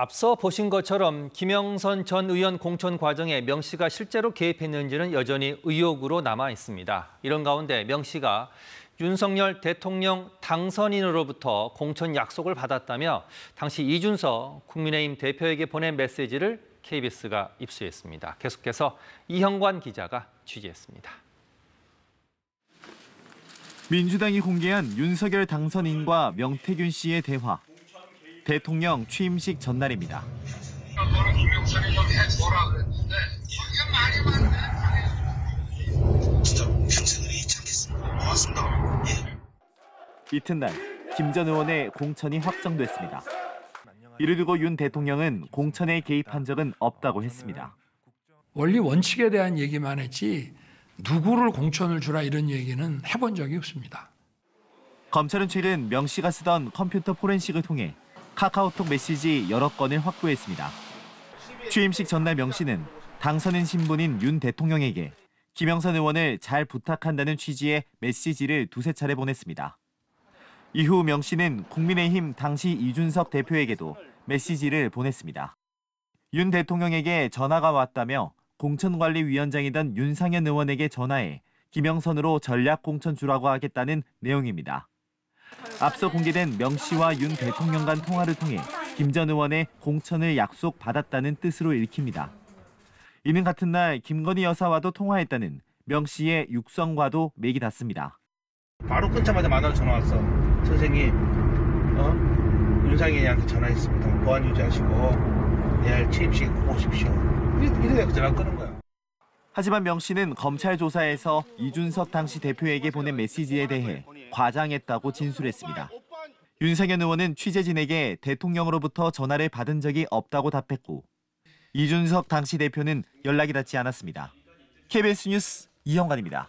앞서 보신 것처럼 김영선 전 의원 공천 과정에 명 씨가 실제로 개입했는지는 여전히 의혹으로 남아 있습니다. 이런 가운데 명 씨가 윤석열 대통령 당선인으로부터 공천 약속을 받았다며 당시 이준석 국민의힘 대표에게 보낸 메시지를 KBS가 입수했습니다. 계속해서 이형관 기자가 취재했습니다. 민주당이 공개한 윤석열 당선인과 명태균 씨의 대화. 대통령 취임식 전날입니다. 이튿날 김 전 의원의 공천이 확정됐습니다. 이를 두고 윤 대통령은 공천에 개입한 적은 없다고 했습니다. 원리 원칙에 대한 얘기만 했지 누구를 공천을 주라 이런 얘기는 해본 적이 없습니다. 검찰은 최근 명 씨가 쓰던 컴퓨터 포렌식을 통해 카카오톡 메시지 여러 건을 확보했습니다. 취임식 전날 명 씨는 당선인 신분인 윤 대통령에게 김영선 의원을 잘 부탁한다는 취지의 메시지를 두세 차례 보냈습니다. 이후 명 씨는 국민의힘 당시 이준석 대표에게도 메시지를 보냈습니다. 윤 대통령에게 전화가 왔다며 공천관리위원장이던 윤상현 의원에게 전화해 김영선으로 전략 공천 주라고 하겠다는 내용입니다. 앞서 공개된 명 씨와 윤 대통령 간 통화를 통해 김 전 의원의 공천을 약속받았다는 뜻으로 읽힙니다. 이는 같은 날 김건희 여사와도 통화했다는 명 씨의 육성과도 맥이 닿습니다. 바로 끊자마자 만나러 전화 왔어. 선생님, 어? 윤상현이한테 전화했습니다. 보안 유지하시고 내일 취임식 오십시오. 이래 전화 끊은 거야. 하지만 명 씨는 검찰 조사에서 이준석 당시 대표에게 보낸 메시지에 대해 과장했다고 진술했습니다. 윤상현 의원은 취재진에게 대통령으로부터 전화를 받은 적이 없다고 답했고 이준석 당시 대표는 연락이 닿지 않았습니다. KBS 뉴스 이영관입니다.